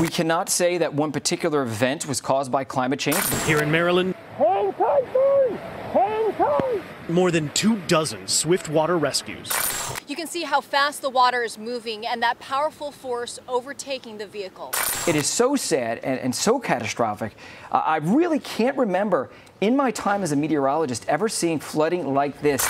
We cannot say that one particular event was caused by climate change. Here in Maryland, hang tight, boys! Hang tight! More than two dozen swift water rescues. You can see how fast the water is moving and that powerful force overtaking the vehicle. It is so sad and, and so catastrophic. Uh, I really can't remember in my time as a meteorologist ever seeing flooding like this.